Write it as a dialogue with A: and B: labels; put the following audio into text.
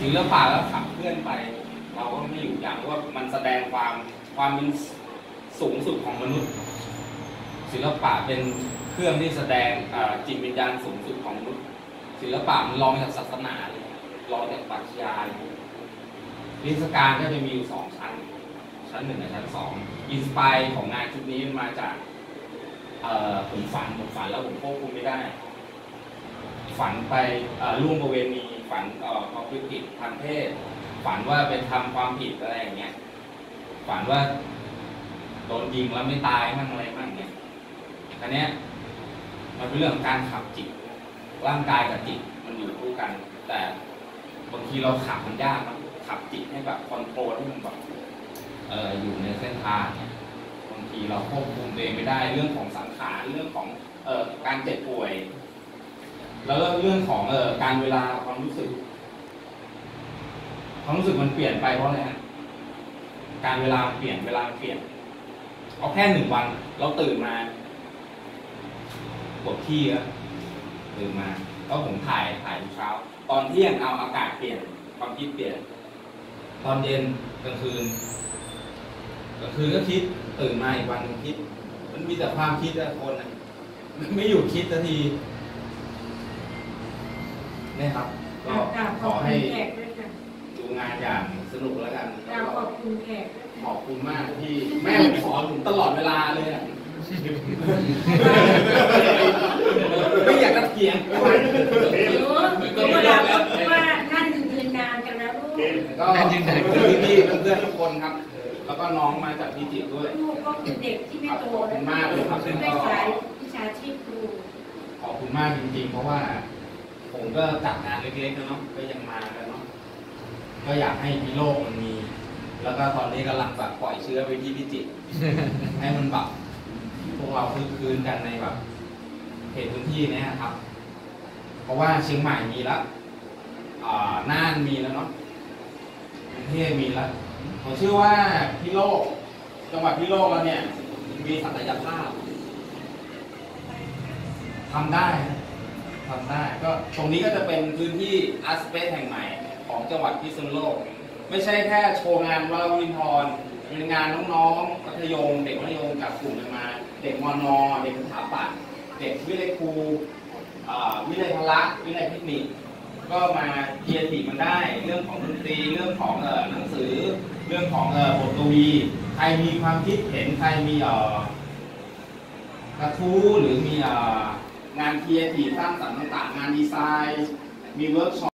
A: ศิลปะแล้วขับเคลื่อนไป เราก็ไม่อยู่อย่างว่ามันแสดงความความเป็นสูงสุดของมนุษย์ ศิลปะเป็นเครื่องที่แสดงจิตวิญญาณสูงสุดของมนุษย์ ศิลปะมันรองจากศาสนาเลยรองจากปรัชญาเลยนิทรรศการก็จะมีอยู่สองชั้น ชั้นหนึ่งกับชั้นสองอินสปายของงานชุดนี้มันมาจากผมฝันผมฝันแล้วผมควบคุมไม่ได้ ฝันไปเอ่อล่วงประเวณี ฝันเอ่อความผิดทางเพศ ฝันว่าไปทำความผิดอะไรอย่างเงี้ย ฝันว่าโดนยิงแล้วไม่ตายมั่งอะไรมั่งเงี้ยอันเนี้ยมันเป็นเรื่องของการขับจิต ร่างกายกับจิตมันอยู่คู่กัน แต่บางทีเราขับมันยากนะขับจิตให้แบบคอนโทรลให้มันแบบเอออยู่ในเส้นทางเนี่ยบางทีเราควบคุมตัวเองไม่ได้เรื่องของสังขารเรื่องของเอ่อการเจ็บป่วย แล้วก็เรื่องของเอ่อการเวลาความรู้สึก ความรู้สึกมันเปลี่ยนไปเพราะอะไรฮะการเวลาเปลี่ยนเวลาเปลี่ยนเอาแค่หนึ่งวัน เราตื่นมาปวดขี้แล้วตื่นมาก็ผมถ่ายถ่ายเช้า ตอนเที่ยงเอาอากาศเปลี่ยนความคิดเปลี่ยน ตอนเย็นกลางคืนกลางคืนก็คิดตื่นมาอีกวันหนึงคิด มันมีแต่ความคิดแต่คนนมันไม่อยู่คิดสักที นี่ครับ ก็
B: กราบ
A: ข
B: ข
A: อ
B: อบคุ
A: ให้
B: ณแขกด้วยค่ะ
A: ดูงานอย่างสนุกแล้วกัน
B: กราบขอบคุณแขกด้วย
A: ขอบคุณมากที่แม่ผมสอนผมตลอดเวลาเลยอะไม่อยากจะเถียง
B: รู้รู้เวลาก็ว่านั่นยืนนานกันแล้วลูก
A: ก็ขอบคุณพี่ๆเพื่อนๆทุกคนครับ แล้วก็น้องมาจากพิจิตรด้วย
B: ลูกก็เป็นเด็กที่ไม่โตแล้ว
A: ขอบคุณมากเลยครับ
B: ไม่สายวิชาชีพครู
A: ขอบคุณมากจริงๆ เพราะว่าผม ก็จัดงานเล็กๆนะเนาะก็ยังมากันเนาะก็อยากให้พิโลกมันมี แล้วก็ตอนนี้กำลังแบบปล่อยเชื้อไปที่พิจิตรให้มันแบบพวกเราคืนกันในแบบเขตพื้นที่เนี้ยครับ เพราะว่าเชียงใหม่มีแล้วอ่าน่านมีแล้วเนาะกรุงเทพมีแล้วผมเชื่อว่าพิโลก จังหวัดพิโลกเราเนี่ย มีศักยภาพทำได้ ทำได้ก็ตรงนี้ก็จะเป็นพื้นที่อาร์ตสเปซแห่งใหม่ของจังหวัดพิษณุโลก ไม่ใช่แค่โชว์งานวรวินทรเป็นงานน้องๆมัธยม เด็กมัธยมจากกลุ่มกันมา เด็กมอนอเด็กสถาปัตย์เด็กวิทยาลัยครูอ่าวิทยาลัยพละวิทยาลัยเทคนิค ก็มาเรียนตีมันได้ เรื่องของดนตรีเรื่องของเอ่อหนังสือ เรื่องของเอ่อบทกวีใครมีความคิดเห็นใครมีเอ่อกระทู้หรือมีเอ่อ งานครีเอทีฟสร้างสรรค์ต่างๆ งานดีไซน์ มีเวิร์กช็อป